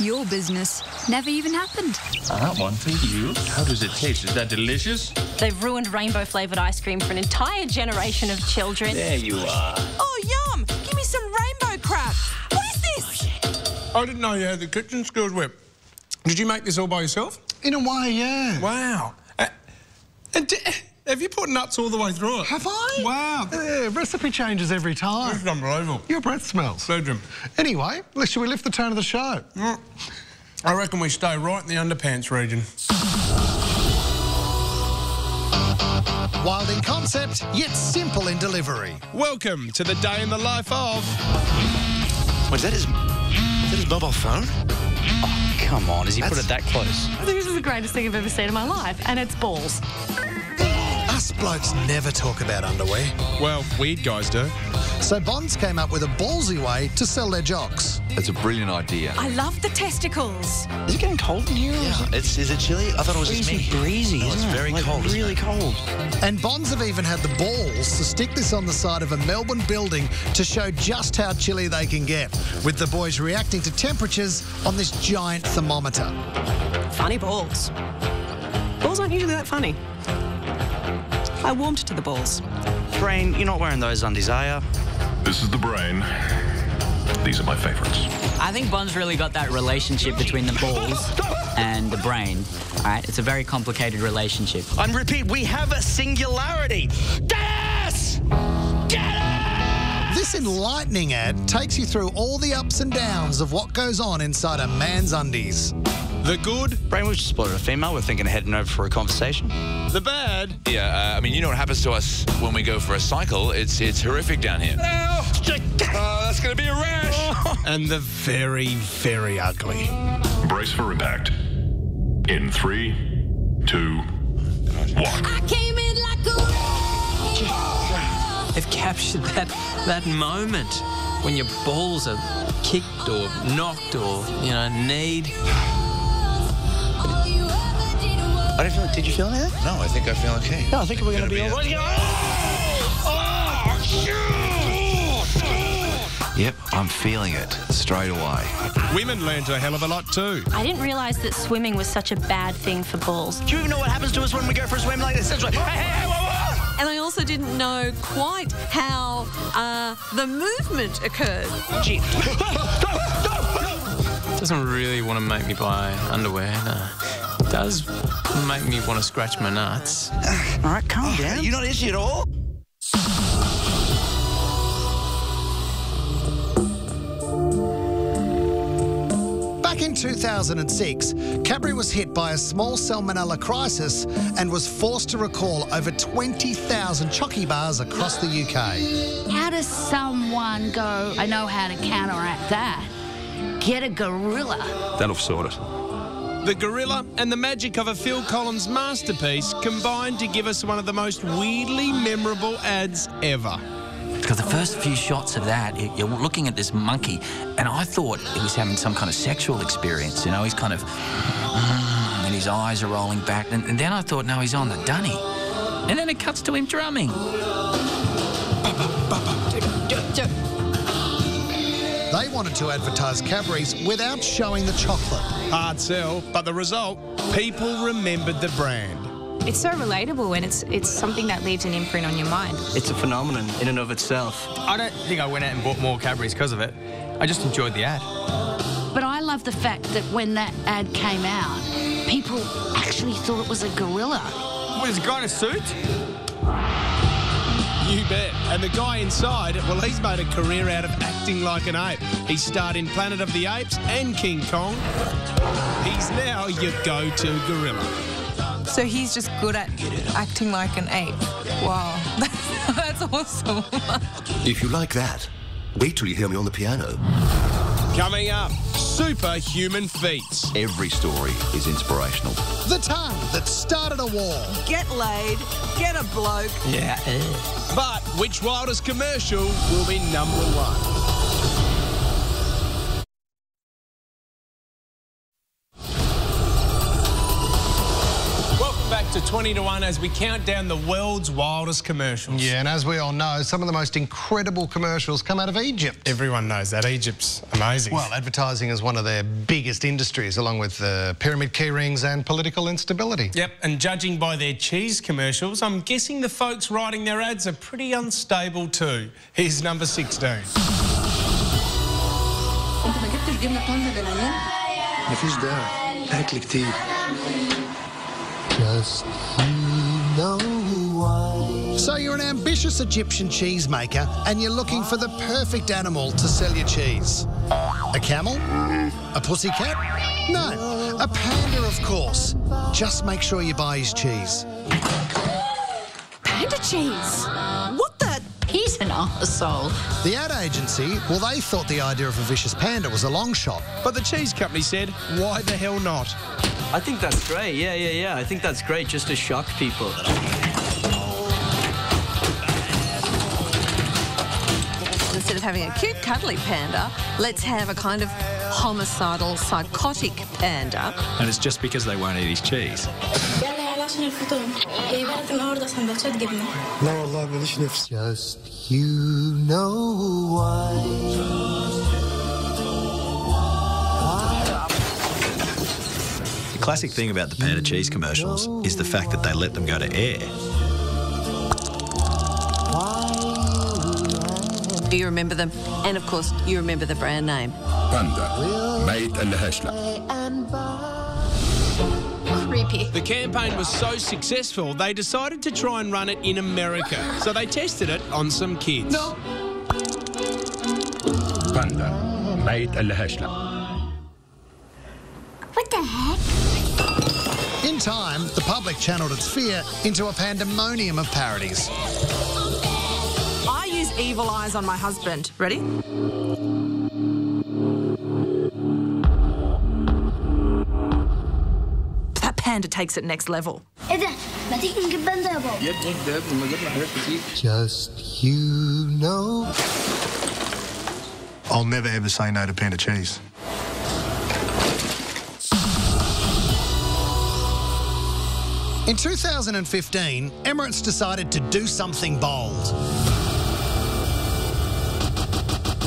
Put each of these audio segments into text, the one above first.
your business never even happened. That one for you. How does it taste? Is that delicious? They've ruined rainbow flavoured ice cream for an entire generation of children. There you are. Oh, yum! Give me some rainbow crap. What is this? I didn't know you had the kitchen skills, Whip. Did you make this all by yourself? In a way, yeah. Wow. Uh, and d- have you put nuts all the way through it? Have I? Wow. Yeah, recipe changes every time. This is unbelievable. Your breath smells. Legend. Anyway, let's shall we lift the tone of the show? Mm. I reckon we stay right in the underpants region. Wild in concept, yet simple in delivery. Welcome to the day in the life of... Was that his... Is that his mobile phone? Come on, has he put it that close? I think this is the greatest thing I've ever seen in my life, and it's balls. Us blokes never talk about underwear. Well, weird guys do. So Bonds came up with a ballsy way to sell their jocks. It's a brilliant idea. I love the testicles. Is it getting cold in here? Yeah. It's, is it chilly? I thought it was just breezy, me. breezy, No, it's isn't it? very Like, cold, isn't Really it? cold. And Bonds have even had the balls to stick this on the side of a Melbourne building to show just how chilly they can get, with the boys reacting to temperatures on this giant thermometer. Funny balls. Balls aren't usually that funny. I warmed to the balls. Brain, you're not wearing those undies, are you? This is the brain. These are my favorites. I think Bond's really got that relationship between the balls and the brain. All right, it's a very complicated relationship. And repeat, we have a singularity. Gas! Get it! This enlightening ad takes you through all the ups and downs of what goes on inside a man's undies. The good, Brain, we've just spotted a female. We're thinking of heading over for a conversation. the bad, Yeah, uh, I mean, you know what happens to us when we go for a cycle? It's it's horrific down here. Oh, that's going to be a rash. and the very, very ugly. Brace for impact. In three, two, one. I came in like a. They've captured that that moment when your balls are kicked or knocked or you know kneed. I don't feel. Did you feel anything? No, I think I feel okay. No, I think we're going to be be all a- right. Yep, I'm feeling it straight away. Women learned a hell of a lot too. I didn't realise that swimming was such a bad thing for balls. Do you even know what happens to us when we go for a swim like this? Like, hey, hey, hey, whoa, whoa! And I also didn't know quite how uh, the movement occurred. Gee. Doesn't really want to make me buy underwear. No. It does make me want to scratch my nuts. All right, calm oh, down. You're not itchy at all? Back in 2006, Cadbury was hit by a small salmonella crisis and was forced to recall over 20,000 chocky bars across the UK. How does someone go, I know how to counteract that? Get a gorilla. That'll sort it. The gorilla and the magic of a Phil Collins masterpiece combined to give us one of the most weirdly memorable ads ever. Because the first few shots of that, you- you're looking at this monkey, and I thought he was having some kind of sexual experience. You know, he's kind of, mm, and his eyes are rolling back. And, and then I thought, no, he's on the dunny. And then it cuts to him drumming. They wanted to advertise Cadbury's without showing the chocolate. Hard sell, but the result, people remembered the brand. It's so relatable, and it's it's something that leaves an imprint on your mind. It's a phenomenon in and of itself. I don't think I went out and bought more Cadbury's because of it. I just enjoyed the ad. But I love the fact that when that ad came out, people actually thought it was a gorilla. What is a guy in a suit? You bet. And the guy inside, well, he's made a career out of acting like an ape. He starred in Planet of the Apes and King Kong. He's now your go-to gorilla. So he's just good at acting like an ape. Wow, that's awesome. If you like that, wait till you hear me on the piano. Coming up, superhuman feats. Every story is inspirational. The tongue that started a war. Get laid, get a bloke. Yeah. But which wildest commercial will be number one? 20 to 1 as we count down the world's wildest commercials. Yeah, and as we all know, some of the most incredible commercials come out of Egypt. Everyone knows that. Egypt's amazing. Well, advertising is one of their biggest industries, along with uh, pyramid key rings and political instability. Yep, and judging by their cheese commercials, I'm guessing the folks writing their ads are pretty unstable too. Here's number 16. انت ما جبتش جبنه طازه بالعيال مفيش داعي اكل كتير Just So you're an ambitious Egyptian cheesemaker and you're looking for the perfect animal to sell your cheese. A camel? A pussycat? No, a panda, of course. Just make sure you buy his cheese. Panda cheese. What the? He's an arsehole. The ad agency, well, they thought the idea of a vicious panda was a long shot. But the cheese company said, why the hell not? I think that's great. Yeah, yeah, yeah. I think that's great just to shock people. Instead of having a cute, cuddly panda, let's have a kind of homicidal, psychotic panda. And it's just because they won't eat his cheese. Just you know why. classic thing about the Panda Cheese commercials is the fact that they let them go to air. Do you remember them? And of course, you remember the brand name. Panda, made in the Hashler. The campaign was so successful, they decided to try and run it in America. So they tested it on some kids. No. Panda, made in the What the heck? In time, the public channeled its fear into a pandemonium of parodies. I use evil eyes on my husband. Ready? That panda takes it next level. Just you know. I'll never ever say no to panda cheese. In 2015, Emirates decided to do something bold.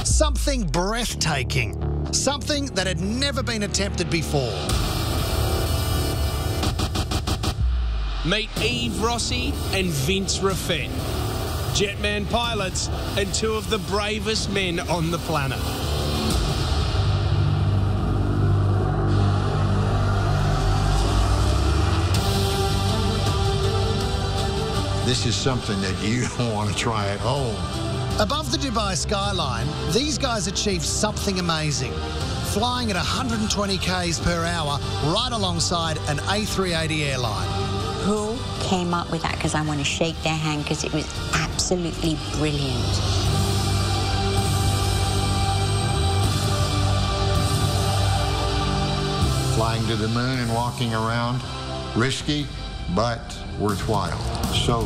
Something breathtaking. Something that had never been attempted before. Meet Yves Rossy and Vince Reffet. Jetman pilots and two of the bravest men on the planet. This is something that you don't want to try at home. Above the Dubai skyline, these guys achieved something amazing. Flying at 120 k's per hour right alongside an A380 airline. Who came up with that? Because I want to shake their hand because it was absolutely brilliant. Flying to the moon and walking around, risky, but worthwhile. So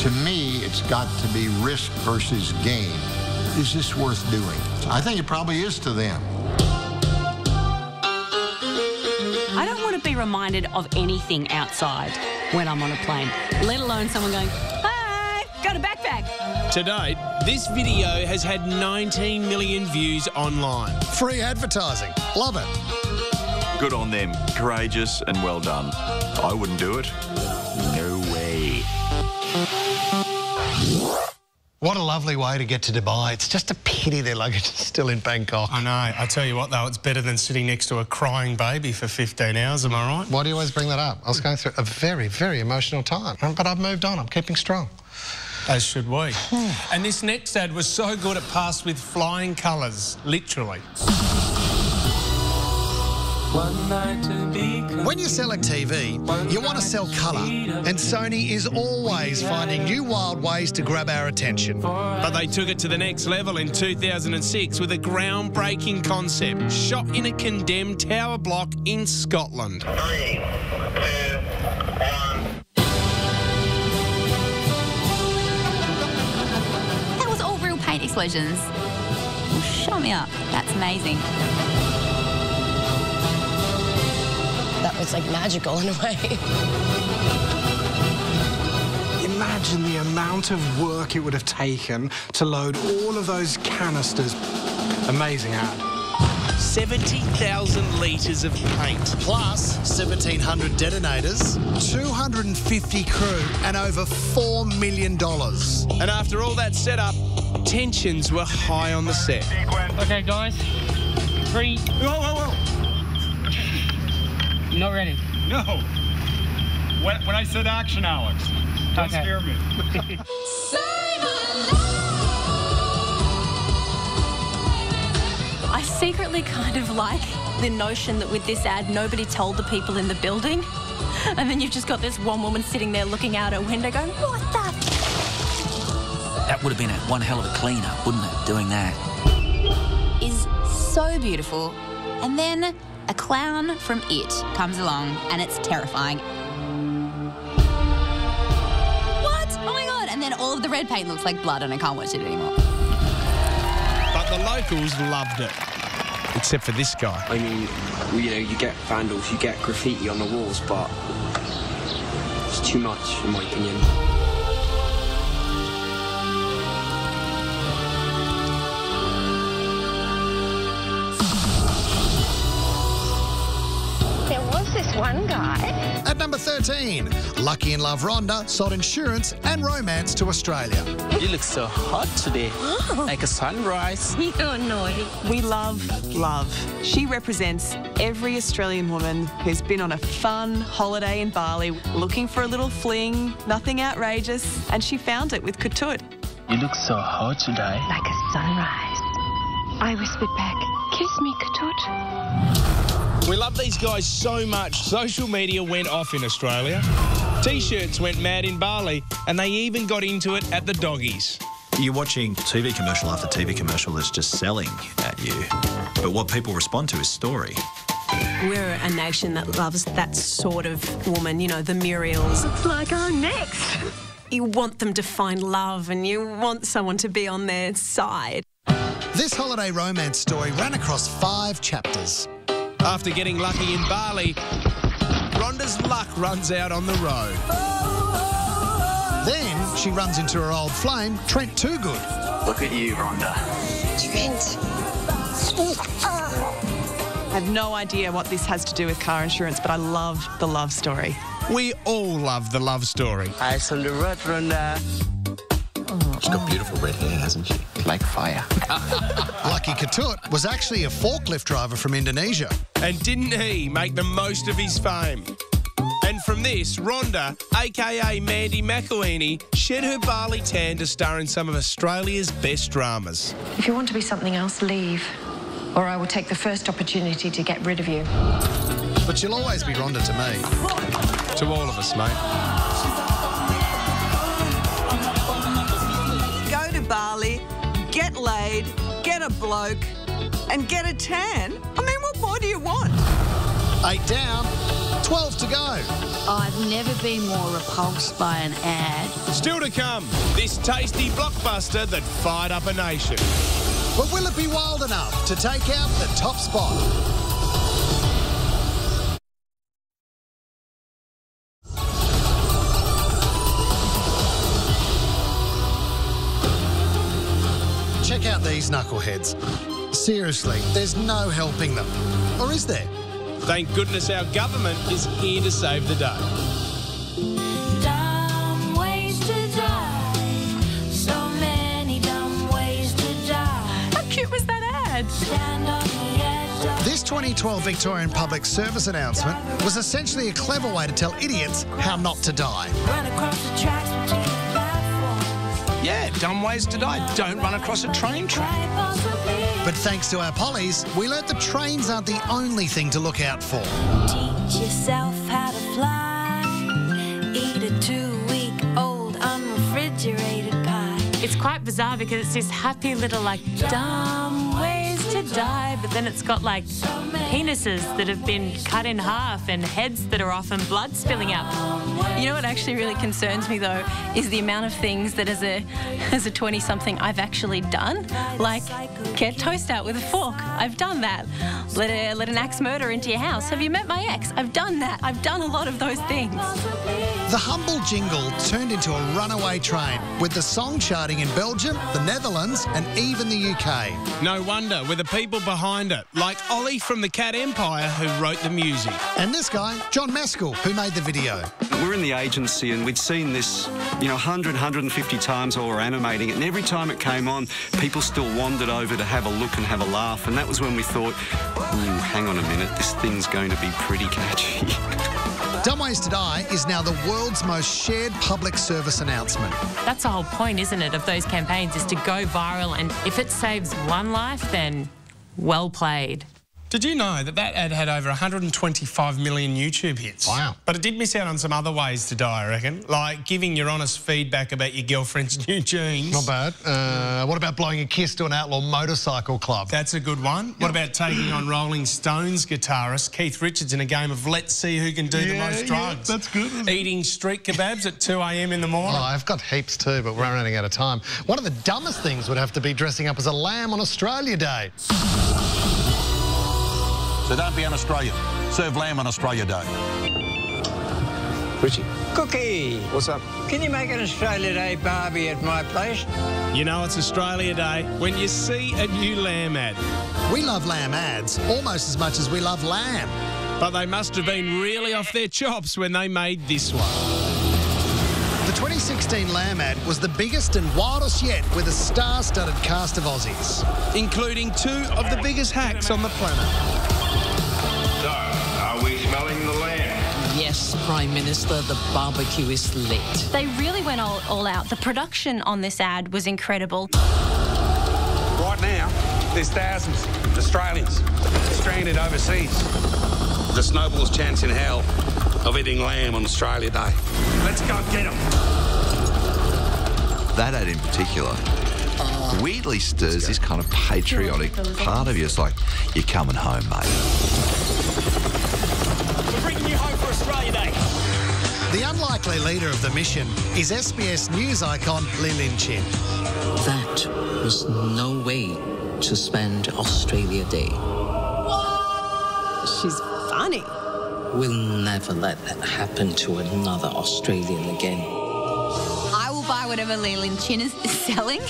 to me, it's got to be risk versus gain. Is this worth doing? I think it probably is to them. I don't want to be reminded of anything outside when I'm on a plane, let alone someone going, Hi, got a backpack. To date, this video has had 19 million views online. Free advertising. Love it. Good on them. Courageous and well done. I wouldn't do it. No way. What a lovely way to get to Dubai. It's just a pity their luggage is still in Bangkok. I know. I tell you what, though, it's better than sitting next to a crying baby for 15 hours, am I right? Why do you always bring that up? I was going through a very, very emotional time, but I've moved on. I'm keeping strong. As should we. Hmm. and this next ad was so good it passed with flying colours, literally. When you sell a TV, you want to sell colour, and Sony is always finding new wild ways to grab our attention. But they took it to the next level in 2006 with a groundbreaking concept shot in a condemned tower block in Scotland. That was all real paint explosions. Well, shut me up. That's amazing. That was like magical in a way. imagine the amount of work it would have taken to load all of those canisters. Amazing ad. 70,000 litres of paint. Plus 1,700 detonators, 250 crew, and over $4 million. And after all that setup, tensions were high on the set. Okay, guys. Three. Whoa, whoa, whoa. Not ready. No. When, when I said action, Alex, don't Okay. scare me. I secretly kind of like the notion that with this ad, nobody told the people in the building. And then you've just got this one woman sitting there looking out her window going, What the? That would have been a, one hell of a cleanup, wouldn't it, doing that? Is so beautiful. And then a clown from It comes along and it's terrifying. What? Oh my god. And then all of the red paint looks like blood and I can't watch it anymore. But the locals loved it. Except for this guy. I mean, you know, you get vandals, you get graffiti on the walls, but it's too much, in my opinion. Was this one guy. At number 13, Lucky in Love Rhonda sold insurance and romance to Australia. You look so hot today, oh. like a sunrise. You're naughty. We love love. She represents every Australian woman who's been on a fun holiday in Bali looking for a little fling, nothing outrageous, and she found it with Ketut. You look so hot today. Like a sunrise. I whispered back, kiss me, Ketut. We love these guys so much, social media went off in Australia. T shirts went mad in Bali, and they even got into it at the doggies. You're watching TV commercial after TV commercial that's just selling at you. But what people respond to is story. We're a nation that loves that sort of woman, you know, the Muriels. It's like our next. You want them to find love and you want someone to be on their side. This holiday romance story ran across five chapters. After getting lucky in Bali, Rhonda's luck runs out on the road. Then she runs into her old flame, Trent Toogood. Look at you, Rhonda. Trent. I have no idea what this has to do with car insurance, but I love the love story. We all love the love story. Eyes on the road, Rhonda. She's got beautiful red hair, hasn't she? Like fire. Lucky Ketut was actually a forklift driver from Indonesia. And didn't he make the most of his fame? And from this, Rhonda, aka Mandy McElhinney, shed her Bali tan to star in some of Australia's best dramas. If you want to be something else, leave. Or I will take the first opportunity to get rid of you. But she'll always be Rhonda to me. To all of us, mate. Go to Bali, get laid, get a bloke, and get a tan. I mean, what more do you want? Eight down, 12 to go. I've never been more repulsed by an ad. Still to come, this tasty blockbuster that fired up a nation. But will it be wild enough to take out the top spot? These knuckleheads. Seriously, there's no helping them. Or is there? Thank goodness our government is here to save the day. Dumb ways to die. So many dumb ways to die. How cute was that ad? Stand on the edge of This 2012 Victorian Public Service announcement was essentially a clever way to tell idiots how not to die. Yeah, dumb ways to die. Don't run across a train track. But thanks to our pollies, we learnt the trains aren't the only thing to look out for. Teach yourself how to fly. Eat a two-week-old unrefrigerated pie. It's quite bizarre because it's this happy little, like, dumb ways to die but then it's got like penises that have been cut in half and heads that are off and blood spilling out. You know what actually really concerns me though is the amount of things that as a as a 20 something I've actually done. Like get toast out with a fork. I've done that. Let a, let an axe murder into your house. Have you met my ex? I've done that. I've done a lot of those things. The humble jingle turned into a runaway train, with the song charting in Belgium, the Netherlands, and even the UK. No wonder, with the people behind it, like Ollie from the Cat Empire, who wrote the music. And this guy, John Mescall, who made the video. We're in the agency and we'd seen this, you know, 100, 150 times while we we're animating it. And every time it came on, people still wandered over to have a look and have a laugh. And that was when we thought, "Ooh, hang on a minute, this thing's going to be pretty catchy. Dumb Ways to Die is now the world's most shared public service announcement. That's the whole point, isn't it, of those campaigns, is to go viral. And if it saves one life, then well played. Did you know that that ad had over 125 million YouTube hits? Wow. But it did miss out on some other ways to die, I reckon, like giving your honest feedback about your girlfriend's new jeans. Not bad. Uh, what about blowing a kiss to an outlaw motorcycle club? That's a good one. What about taking on Rolling Stones guitarist Keith Richards in a game of let's see who can do the Yeah, most yeah, drugs? that's good. Eating street kebabs at 2 a.m. in the morning. Oh, I've got heaps too, but we're running out of time. One of the dumbest things would have to be dressing up as a lamb on Australia Day. So don't be an Australian. Serve lamb on Australia Day. Richie. Cookie! What's up? Can you make an Australia Day Barbie at my place? You know it's Australia Day when you see a new lamb ad. We love lamb ads almost as much as we love lamb. But they must have been really off their chops when they made this one. The 2016 lamb ad was the biggest and wildest yet with a star-studded cast of Aussies. Including two of the biggest hacks on the planet. Yes, Prime Minister, the barbecue is lit. They really went all, all out. The production on this ad was incredible. Right now, there's thousands of Australians stranded overseas. The snowball's chance in hell of eating lamb on Australia Day. Let's go get them. That ad in particular weirdly stirs this kind of patriotic part of you. It's like, you're coming home, mate. Australia Day. The unlikely leader of the mission is SBS news icon Lee Lin Chin. That was no way to spend Australia Day. She's funny. We'll never let that happen to another Australian again. I will buy whatever Lee Lin Chin is, is selling.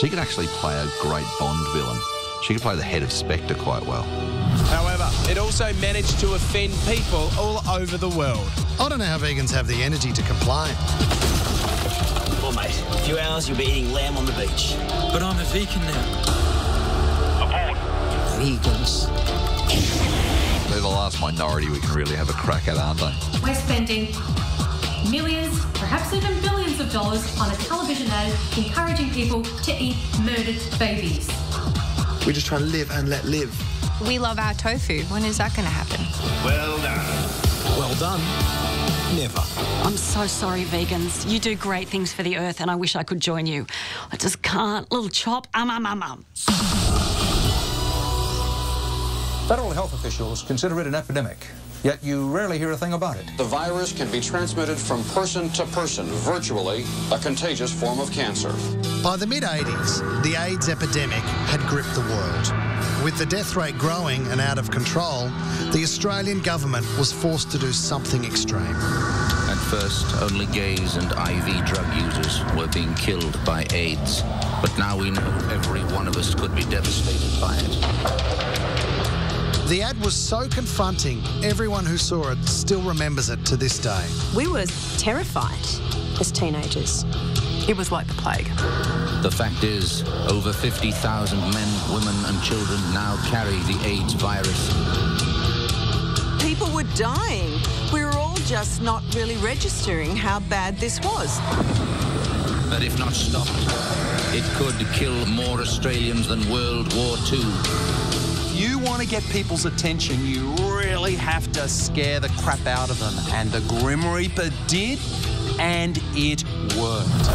She could actually play a great Bond villain. She could play the head of Spectre quite well. However, it also managed to offend people all over the world. I don't know how vegans have the energy to complain. Well, mate, a few hours you'll be eating lamb on the beach. But I'm a vegan now. Vegans. They're the last minority we can really have a crack at, aren't they? We're spending millions, perhaps even billions of dollars on a television ad encouraging people to eat murdered babies. We're just trying to live and let live. We love our tofu. When is that going to happen? Well done. Well done. Never. I'm so sorry, vegans. You do great things for the earth, and I wish I could join you. I just can't. Little chop. Um, um, um, um. Federal health officials consider it an epidemic, yet you rarely hear a thing about it. The virus can be transmitted from person to person, virtually a contagious form of cancer. By the mid 80s, the AIDS epidemic had gripped the world. With the death rate growing and out of control, the Australian government was forced to do something extreme. At first, only gays and IV drug users were being killed by AIDS. But now we know every one of us could be devastated by it. The ad was so confronting, everyone who saw it still remembers it to this day. We were terrified as teenagers. It was like the plague. The fact is, over 50,000 men, women, and children now carry the AIDS virus. People were dying. We were all just not really registering how bad this was. But if not stopped, it could kill more Australians than World War II. If you want to get people's attention, you really have to scare the crap out of them. And the Grim Reaper did, and it worked.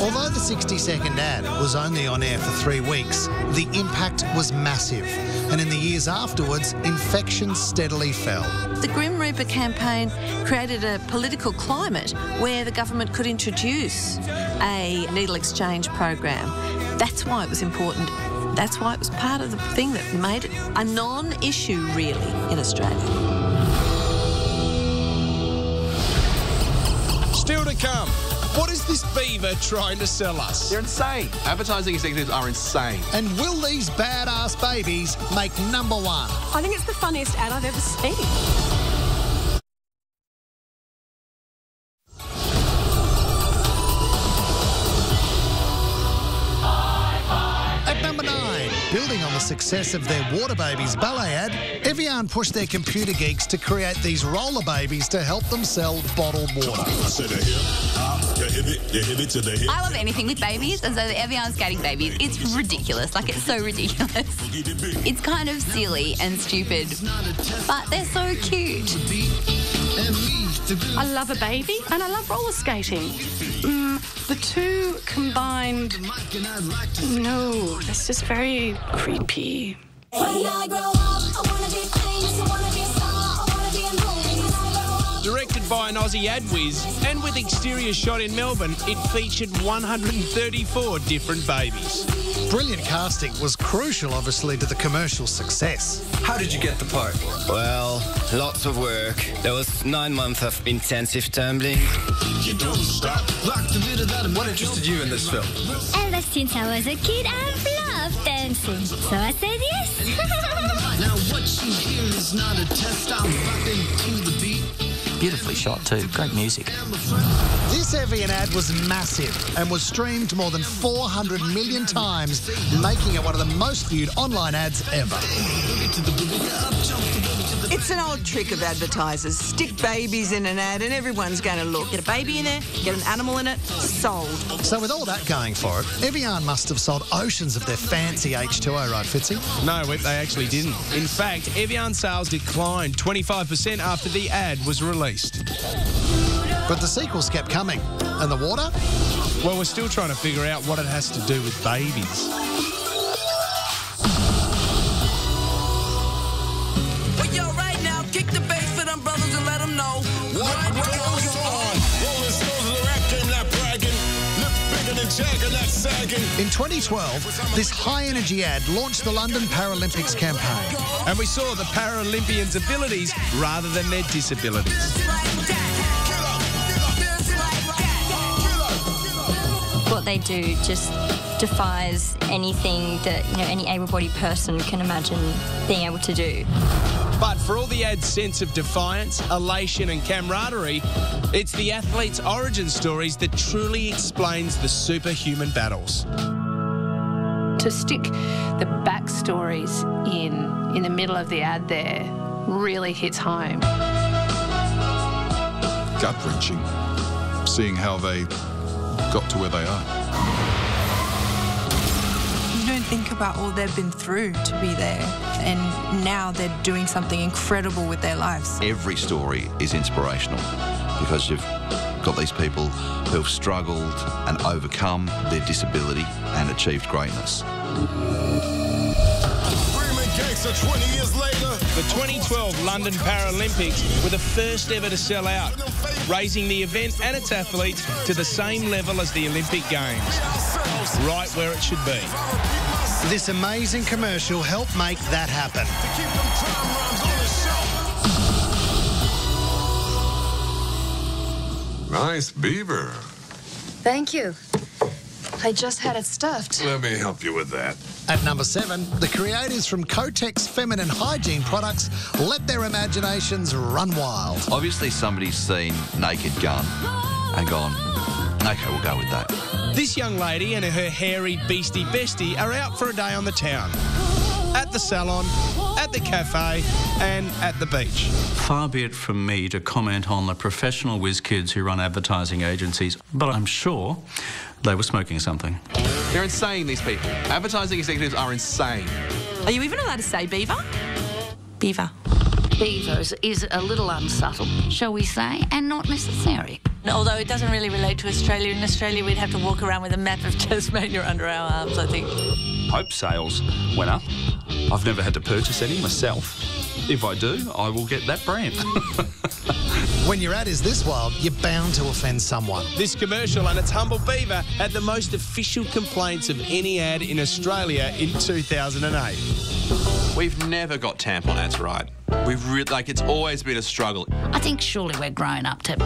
Although the 60 second ad was only on air for three weeks, the impact was massive. And in the years afterwards, infections steadily fell. The Grim Reaper campaign created a political climate where the government could introduce a needle exchange program. That's why it was important. That's why it was part of the thing that made it a non issue, really, in Australia. Still to come. What is this beaver trying to sell us? They're insane. Advertising executives are insane. And will these badass babies make number one? I think it's the funniest ad I've ever seen. Success of their Water Babies ballet ad, Evian pushed their computer geeks to create these roller babies to help them sell bottled water. I love anything with babies, and so the Evian skating babies, it's ridiculous. Like, it's so ridiculous. It's kind of silly and stupid, but they're so cute. I love a baby and I love roller skating. The two combined, no, this is very creepy. Directed by an Aussie ad whiz, and with exterior shot in Melbourne, it featured 134 different babies. Brilliant casting was crucial, obviously, to the commercial success. How did you get the part? Well, lots of work. There was nine months of intensive tumbling. You don't stop. What interested you in this film? Ever since I was a kid, I've loved dancing. So I said yes. now what you hear is not a test. I'm to the beat. Beautifully shot too. Great music. This Evian ad was massive and was streamed more than 400 million times, making it one of the most viewed online ads ever. It's an old trick of advertisers. Stick babies in an ad and everyone's going to look. Get a baby in there, get an animal in it, sold. So with all that going for it, Evian must have sold oceans of their fancy H2O, right, Fitzy? No, they actually didn't. In fact, Evian sales declined 25% after the ad was released. But the sequels kept coming. And the water? Well, we're still trying to figure out what it has to do with babies. In 2012, this high energy ad launched the London Paralympics campaign. And we saw the Paralympians' abilities rather than their disabilities. What they do just defies anything that you know any able-bodied person can imagine being able to do. But for all the ad's sense of defiance, elation, and camaraderie, it's the athletes' origin stories that truly explains the superhuman battles. To stick the backstories in in the middle of the ad there really hits home. Gut wrenching, seeing how they got to where they are. About all they've been through to be there, and now they're doing something incredible with their lives. Every story is inspirational because you've got these people who've struggled and overcome their disability and achieved greatness. The 2012 London Paralympics were the first ever to sell out, raising the event and its athletes to the same level as the Olympic Games, right where it should be. This amazing commercial helped make that happen. Nice beaver. Thank you. I just had it stuffed. Let me help you with that. At number seven, the creators from Kotex feminine hygiene products let their imaginations run wild. Obviously, somebody's seen Naked Gun and gone, okay, we'll go with that. This young lady and her hairy beastie bestie are out for a day on the town. At the salon, at the cafe, and at the beach. Far be it from me to comment on the professional whiz kids who run advertising agencies, but I'm sure they were smoking something. They're insane, these people. Advertising executives are insane. Are you even allowed to say beaver? Beaver. Beavers is a little unsubtle, shall we say, and not necessary. Although it doesn't really relate to Australia. In Australia, we'd have to walk around with a map of Tasmania under our arms, I think. Hope sales went up. I've never had to purchase any myself. If I do, I will get that brand. When your ad is this wild, you're bound to offend someone. This commercial and its humble beaver had the most official complaints of any ad in Australia in 2008. We've never got tampon ads right. We've re- like it's always been a struggle. I think surely we're grown up to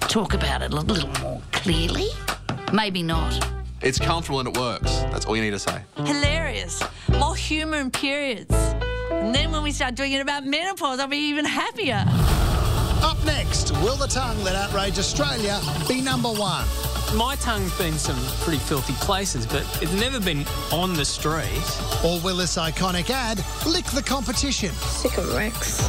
talk about it a little more clearly. Maybe not. It's comfortable and it works. That's all you need to say. Hilarious. More humour in periods. And then when we start doing it about menopause, I'll be even happier. Up next, will the tongue that outrage Australia be number one? My tongue's been some pretty filthy places, but it's never been on the street. Or will this iconic ad lick the competition? Sick'em Rex.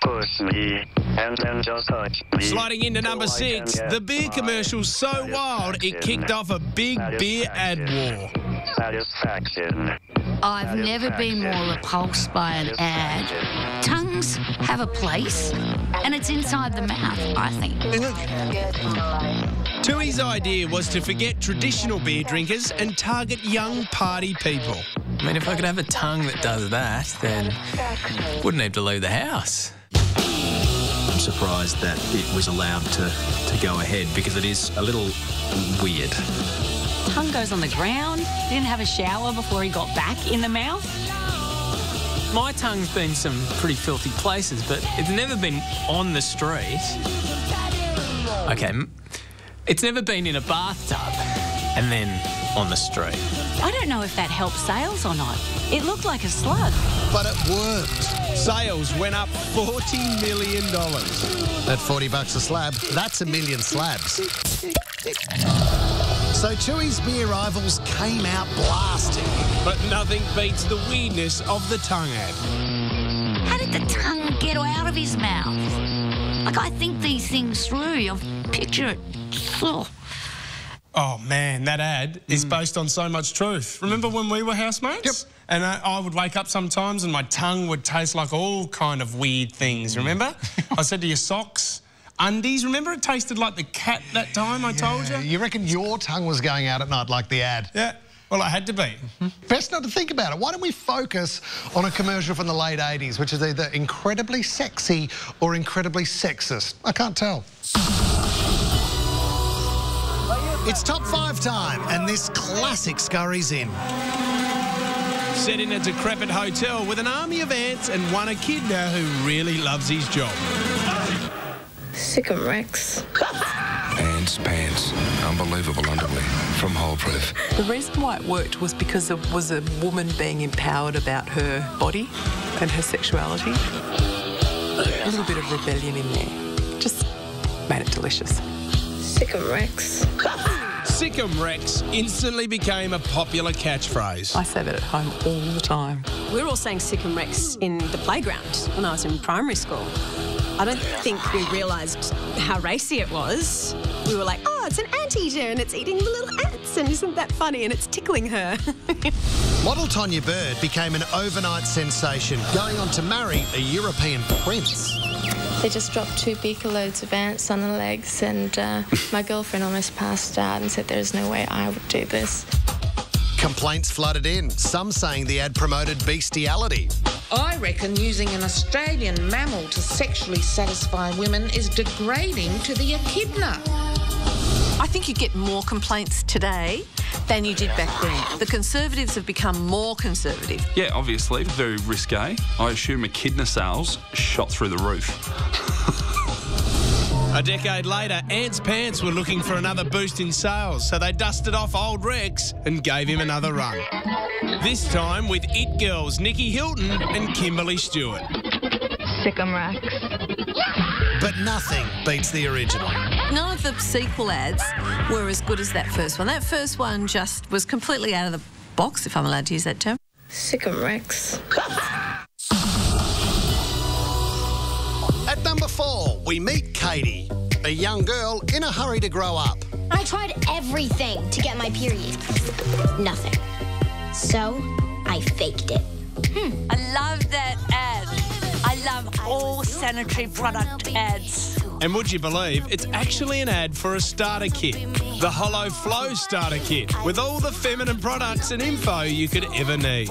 Push me, and then just touch me. Sliding into number So I can six, the beer commercial so wild it kicked off a big beer ad war. Satisfaction. I've never been more repulsed by an ad. Tongues have a place, and it's inside the mouth, I think. Tooheys' idea was to forget traditional beer drinkers and target young party people. I mean, if I could have a tongue that does that, then wouldn't have to leave the house. I'm surprised that it was allowed to, to go ahead because it is a little weird. Tongue goes on the ground. Didn't have a shower before he got back in the mouth. My tongue's been some pretty filthy places, but it's never been on the street. Okay, it's never been in a bathtub and then on the street. I don't know if that helped sales or not. It looked like a slug. But it worked. Sales went up $40 million. At 40 bucks a slab, that's a million slabs. So Tooheys' beer rivals came out blasting. But nothing beats the weirdness of the tongue ad. How did the tongue get out of his mouth? Like, I think these things through. I picture it. Oh. Oh man, that ad is Hmm. based on so much truth. Remember when we were housemates? Yep. And I, I would wake up sometimes and my tongue would taste like all kind of weird things, Hmm. remember? I said to your socks, undies, remember it tasted like the cat that time I told you? You reckon your tongue was going out at night like the ad? Yeah. Well, I had to be. Best not to think about it. Why don't we focus on a commercial from the late 80s, which is either incredibly sexy or incredibly sexist? I can't tell. It's top five time, and this classic scurries in. Set in a decrepit hotel with an army of ants and one echidna who really loves his job. Sick'em Rex. Ants Pants. Unbelievable underwear from Holeproof. The reason why it worked was because there was a woman being empowered about her body and her sexuality. A little bit of rebellion in there. Just made it delicious. Sick'em Rex. Sick'em Rex instantly became a popular catchphrase. I say that at home all the time. We were all saying Sick'em Rex in the playground when I was in primary school. I don't think we realised how racy it was. We were like, oh, it's an anteater and it's eating the little ants and isn't that funny and it's tickling her. Model Tonya Bird became an overnight sensation, going on to marry a European prince. They just dropped two beaker loads of ants on the legs, and uh, my girlfriend almost passed out and said there's no way I would do this. Complaints flooded in, some saying the ad promoted bestiality. I reckon using an Australian mammal to sexually satisfy women is degrading to the echidna. I think you get more complaints today than you did back then. The Conservatives have become more conservative. Yeah, obviously, very risque. Eh? I assume echidna sales shot through the roof. A decade later, Ants Pants were looking for another boost in sales, so they dusted off old Rex and gave him another run. This time with It Girls Nicky Hilton and Kimberly Stewart. Sick'em Rex. But nothing beats the original. None of the sequel ads were as good as that first one. That first one just was completely out of the box, if I'm allowed to use that term. Sick'em Rex. At number four, we meet Katie, a young girl in a hurry to grow up. I tried everything to get my period. Nothing. So, I faked it. Hmm. I love that ad. I love all sanitary product ads. And would you believe it's actually an ad for a starter kit? The HelloFlo starter kit, with all the feminine products and info you could ever need.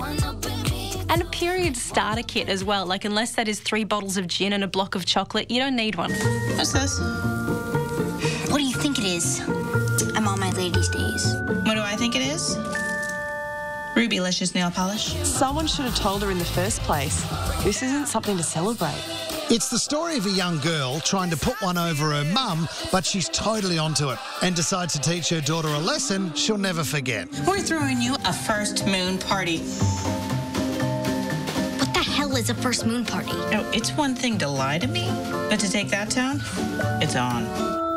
And a period starter kit as well. Like, unless that is three bottles of gin and a block of chocolate, you don't need one. What's this? What do you think it is? I'm on my ladies' days. What do I think it is? Rubylicious nail polish. Someone should have told her in the first place. This isn't something to celebrate. It's the story of a young girl trying to put one over her mum, but she's totally onto it and decides to teach her daughter a lesson she'll never forget. We're throwing you a first moon party. What the hell is a first moon party? Oh, it's one thing to lie to me, but to take that tone, it's on.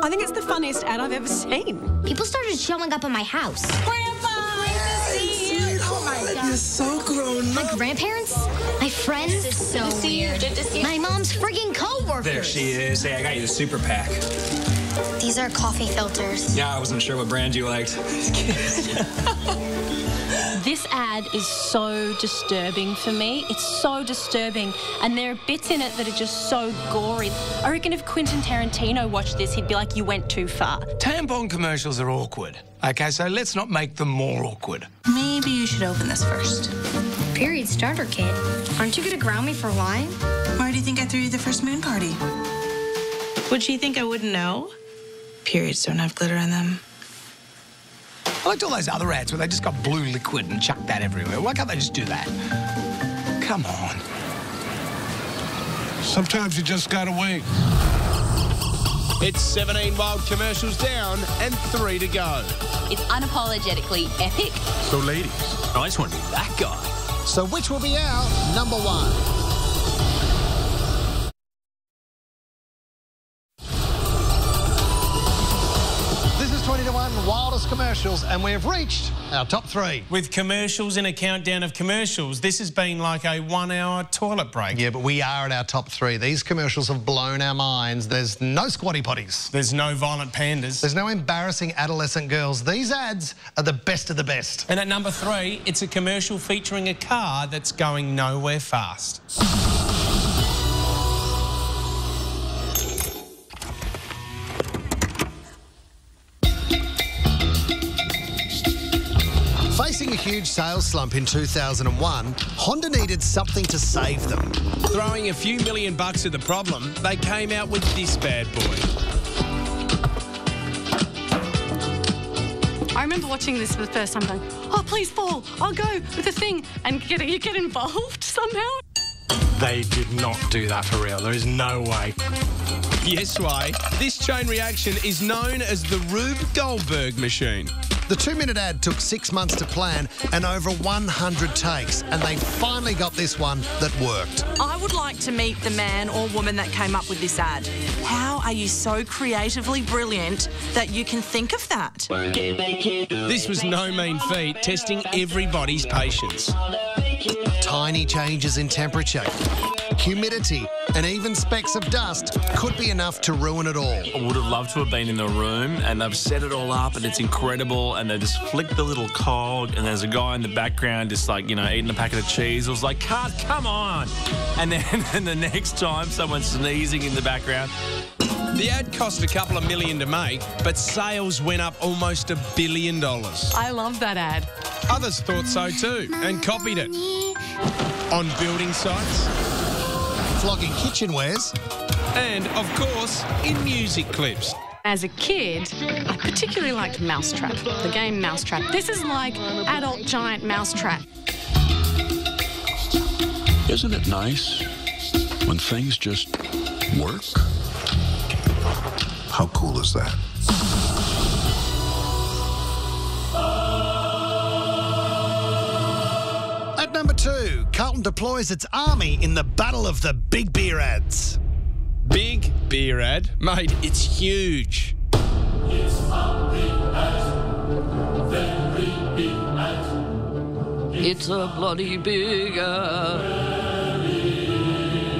I think it's the funniest ad I've ever seen. People started showing up at my house. Oh my god. You're so grown My grandparents, my friends. This is so Good to see you. weird. Good to see you. My mom's friggin' coworkers. There she is. Hey, I got you the super pack. These are coffee filters. Yeah, I wasn't sure what brand you liked. This ad is so disturbing for me. It's so disturbing. And there are bits in it that are just so gory. I reckon if Quentin Tarantino watched this, he'd be like, you went too far. Tampon commercials are awkward. Okay, so let's not make them more awkward. Maybe you should open this first. Period starter kit. Aren't you gonna ground me for lying? Why do you think I threw you the first moon party? Would she think I wouldn't know? Periods don't have glitter in them. I liked all those other ads where they just got blue liquid and chucked that everywhere. Why can't they just do that? Come on. Sometimes you just gotta wait. It's 17 wild commercials down and three to go. It's unapologetically epic. So, ladies, I just want to be that guy. So, which will be our number one? Commercials, and we have reached our top three. With commercials and a countdown of commercials, this has been like a one hour toilet break. Yeah, but we are at our top three. These commercials have blown our minds. There's no squatty potties. There's no violent pandas. There's no embarrassing adolescent girls. These ads are the best of the best. And at number three, it's a commercial featuring a car that's going nowhere fast. Huge sales slump in 2001, Honda needed something to save them. Throwing a few million bucks at the problem, they came out with this bad boy. I remember watching this for the first time going, oh, please fall. I'll go with the thing. And get, you get involved somehow. They did not do that for real. There is no way. Yes way. This chain reaction is known as the Rube Goldberg machine. The two minute ad took six months to plan and over 100 takes, and they finally got this one that worked. I would like to meet the man or woman that came up with this ad. How are you so creatively brilliant that you can think of that? This was no mean feat, testing everybody's patience. Tiny changes in temperature, humidity, and even specks of dust could be enough to ruin it all. I would have loved to have been in the room and they've set it all up and it's incredible and they just flick the little cog and there's a guy in the background just like, you know, eating a packet of cheese. I was like, cut, come on. And then and the next time someone's sneezing in the background. The ad cost a couple of million to make, but sales went up almost a billion dollars. I love that ad. Others thought so too and copied it. On building sites, flogging kitchenwares, and of course, in music clips. As a kid, I particularly liked Mousetrap, the game Mousetrap. This is like adult giant Mousetrap. Isn't it nice when things just work? How cool is that? Two, deploys its army in the battle of the big beer ads. Big beer ad? Mate, it's huge. It's a bloody big ad.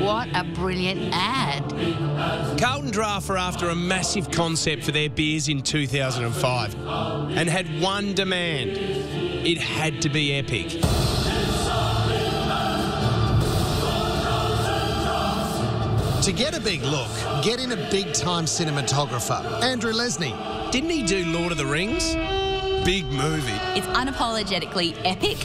What a brilliant ad. Carlton Draft were after a massive concept for their beers in 2005 and had one demand. It had to be epic. To get a big look, get in a big time cinematographer, Andrew Lesnie. Didn't he do Lord of the Rings? Big movie. It's unapologetically epic.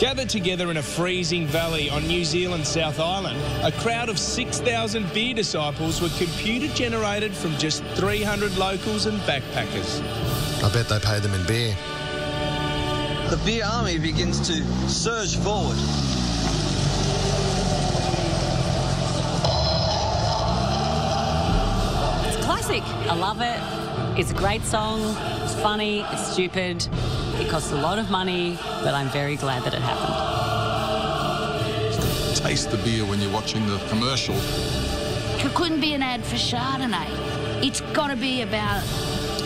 Gathered together in a freezing valley on New Zealand's South Island, a crowd of 6,000 beer disciples were computer generated from just 300 locals and backpackers. I bet they paid them in beer. The beer army begins to surge forward. It's classic. I love it. It's a great song. It's funny. It's stupid. It costs a lot of money, but I'm very glad that it happened. Taste the beer when you're watching the commercial. It couldn't be an ad for Chardonnay. It's got to be about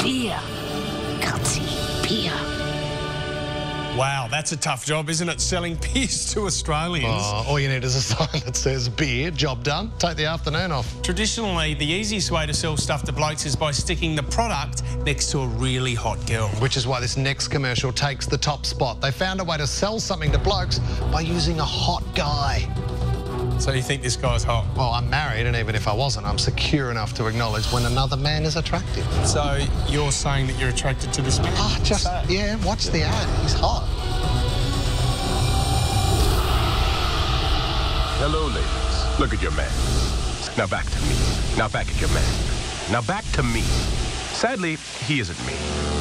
beer. Gutsy beer. Wow, that's a tough job, isn't it? Selling beers to Australians. Oh, all you need is a sign that says beer, job done. Take the afternoon off. Traditionally, the easiest way to sell stuff to blokes is by sticking the product next to a really hot girl. Which is why this next commercial takes the top spot. They found a way to sell something to blokes by using a hot guy. So you think this guy's hot? Well, I'm married, and even if I wasn't, I'm secure enough to acknowledge when another man is attractive. So you're saying that you're attracted to this man? Ah, just, yeah, watch the ad. He's hot. Hello, ladies. Look at your man. Now back to me. Now back at your man. Now back to me. Sadly, he isn't me.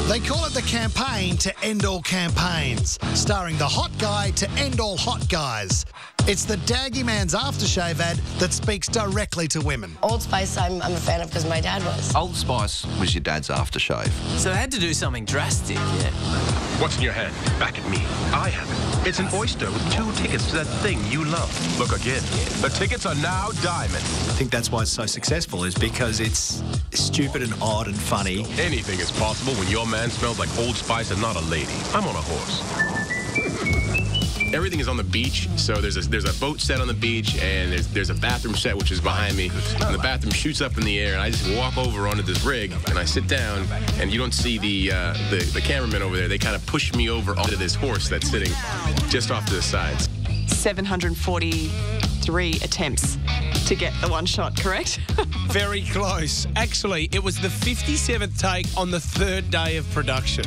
They call it the campaign to end all campaigns, starring the hot guy to end all hot guys. It's the Daggy Man's aftershave ad that speaks directly to women. Old Spice, I'm, I'm a fan of because my dad was. Old Spice was your dad's aftershave. So they had to do something drastic, yeah. What's in your hand? Back at me. I have it. It's an oyster with two tickets to that thing you love. Look again. The tickets are now diamond. I think that's why it's so successful, is because it's stupid and odd and funny. Anything is possible when your man smells like Old Spice and not a lady. I'm on a horse. Everything is on the beach, so there's a there's a boat set on the beach, and there's there's a bathroom set which is behind me, and the bathroom shoots up in the air, and I just walk over onto this rig, and I sit down, and you don't see the uh, the the cameramen over there. They kind of push me over onto this horse that's sitting just off to the sides. 743 attempts to get the one shot, correct? Very close. Actually, it was the 57th take on the third day of production.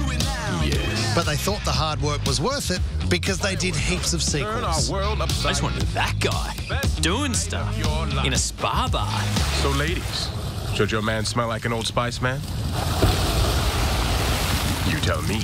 Yes. But they thought the hard work was worth it because they did heaps of sequels. I just wanted that guy doing stuff in a spa bar. So, ladies, should your man smell like an Old Spice man? You tell me.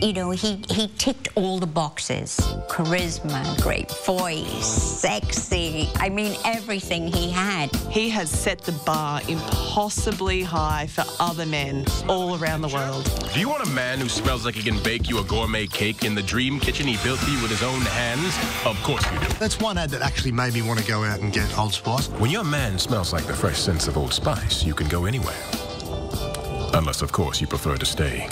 You know, he, he ticked all the boxes. Charisma, great voice, sexy. I mean, everything he had. He has set the bar impossibly high for other men all around the world. Do you want a man who smells like he can bake you a gourmet cake in the dream kitchen he built for you with his own hands? Of course you do. That's one ad that actually made me want to go out and get Old Spice. When your man smells like the fresh scents of Old Spice, you can go anywhere. Unless, of course, you prefer to stay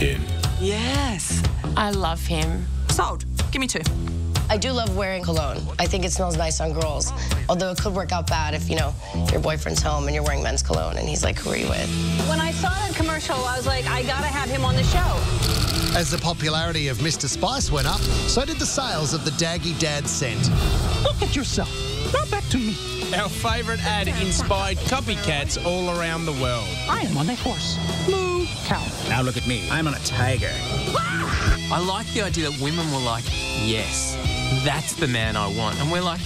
in. Yes. I love him. Sold. Give me two. I do love wearing cologne. I think it smells nice on girls. Although it could work out bad if, you know, your boyfriend's home and you're wearing men's cologne and he's like, who are you with? When I saw that commercial, I was like, I gotta have him on the show. As the popularity of Mr. Spice went up, so did the sales of the Daggy Dad scent. Look at yourself. Now back to me. Our favourite ad inspired copycats all around the world. I am on a horse. Moo cow. Now look at me. I'm on a tiger. I like the idea that women were like, yes, that's the man I want. And we're like,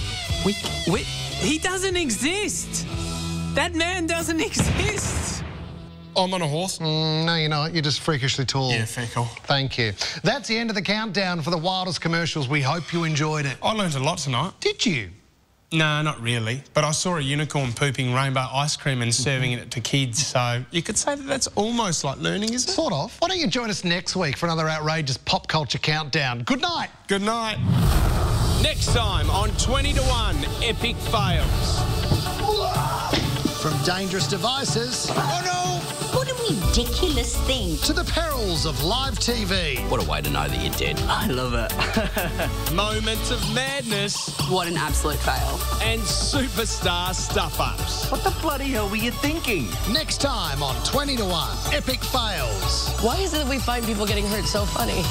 we, we, he doesn't exist. That man doesn't exist. I'm on a horse. Mm, no, you're not. You're just freakishly tall. Yeah, fecal. Thank you. That's the end of the countdown for the wildest commercials. We hope you enjoyed it. I learned a lot tonight. Did you? No, not really. But I saw a unicorn pooping rainbow ice cream and serving it to kids, so you could say that that's almost like learning, isn't it? Sort of. Why don't you join us next week for another outrageous pop culture countdown? Good night. Good night. Next time on 20 to 1 Epic Fails. From dangerous devices. Oh no! What are we ridiculous thing. To the perils of live TV. What a way to know that you're dead. I love it. Moments of madness. What an absolute fail. And superstar stuff ups. What the bloody hell were you thinking? Next time on 20 to 1, Epic Fails. Why is it that we find people getting hurt so funny?